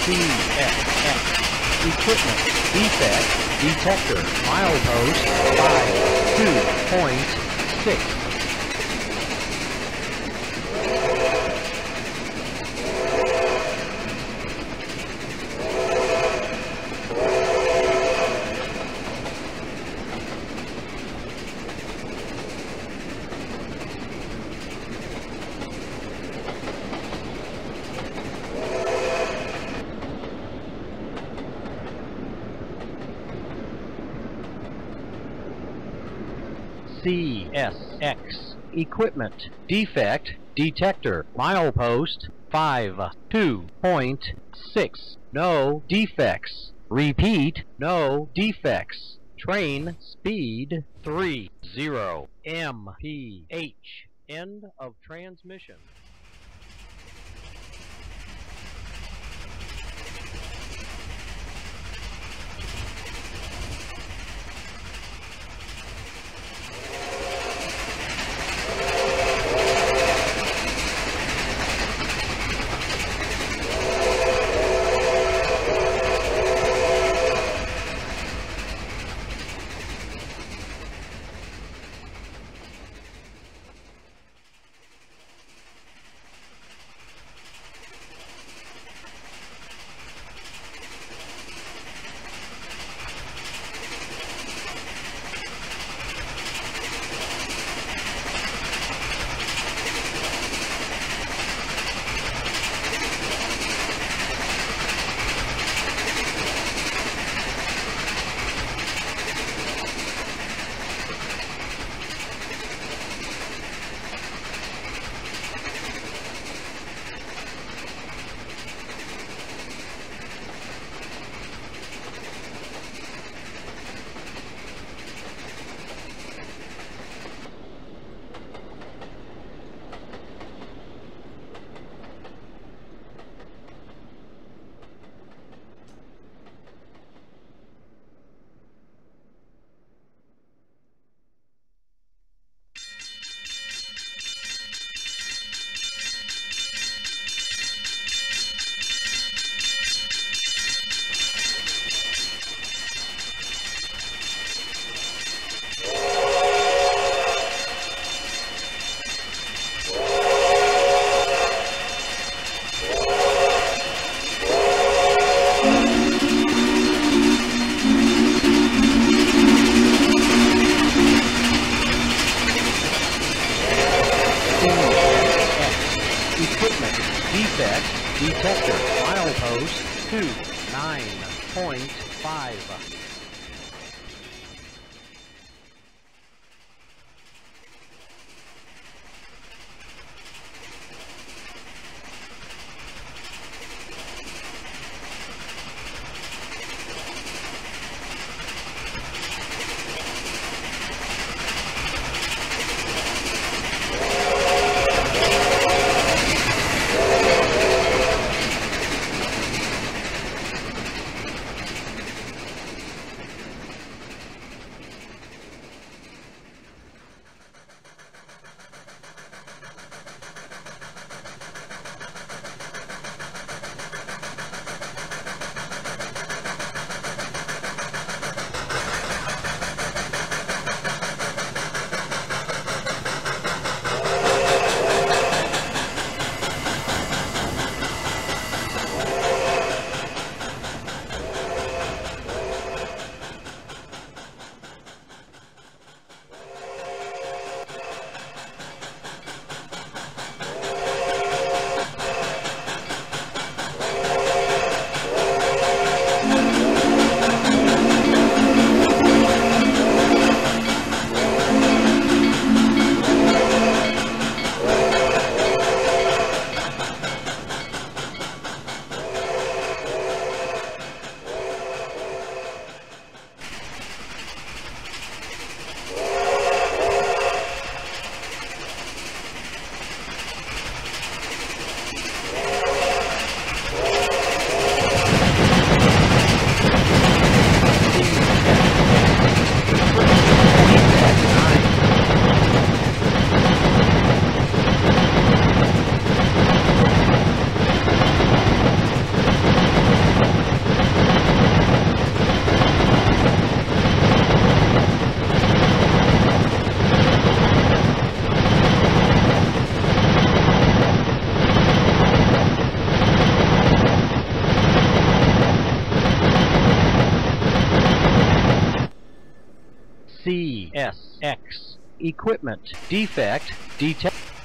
CSX. Equipment defect detector milepost 52.6. CSX equipment defect detector milepost 52.6 no defects. Repeat no defects. Train speed 30 mph end of transmission CSX. Equipment defect detect.